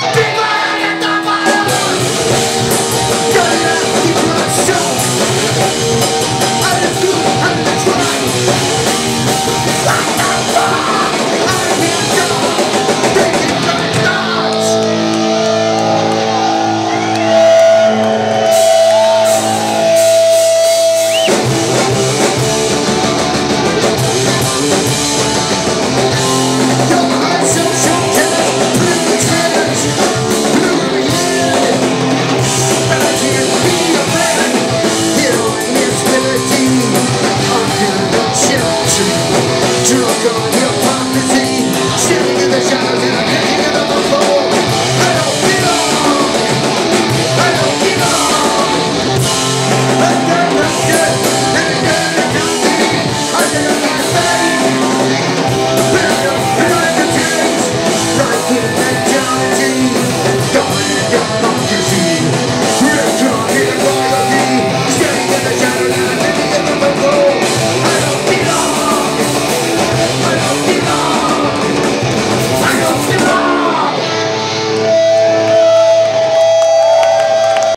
Ding the in the shadows.